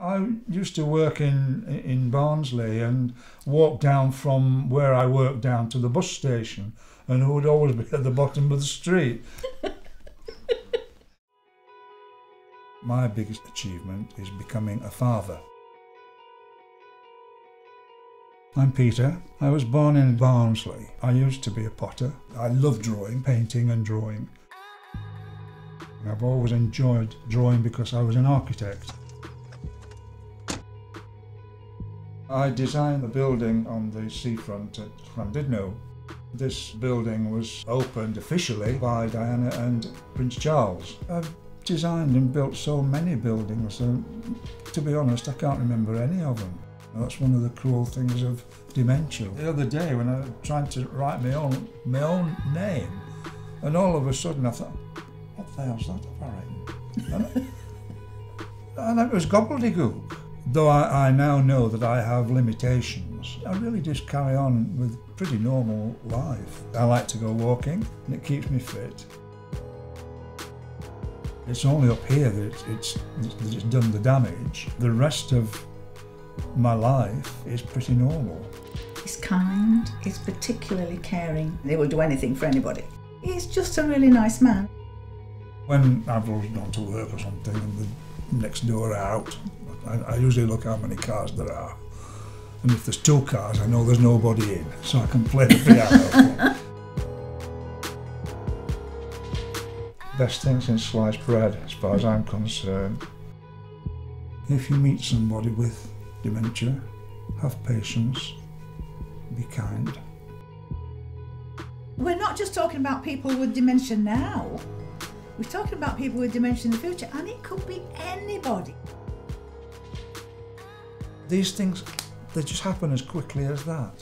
I used to work in in Barnsley and walk down from where I worked down to the bus station, and it would always be at the bottom of the street. My biggest achievement is becoming a father. I'm Peter. I was born in Barnsley. I used to be a potter. I love drawing, painting and drawing. I've always enjoyed drawing because I was an architect. I designed the building on the seafront at Llandudno. This building was opened officially by Diana and Prince Charles. I've designed and built so many buildings and to be honest I can't remember any of them. That's one of the cruel things of dementia. The other day when I was trying to write my own my own name and all of a sudden I thought, what the hell's that I written? and it was gobbledygook. Though I, I now know that I have limitations, I really just carry on with pretty normal life. I like to go walking and it keeps me fit. It's only up here that it's, it's, that it's done the damage. The rest of my life is pretty normal. He's kind, he's particularly caring. He will do anything for anybody. He's just a really nice man. When I've gone to work or something and the next door out, I, I usually look how many cars there are. And if there's two cars, I know there's nobody in, so I can play the piano. Best thing since sliced bread, as far as I'm concerned. If you meet somebody with dementia, have patience, be kind. We're not just talking about people with dementia now. We're talking about people with dementia in the future, and it could be anybody. These things, they just happen as quickly as that.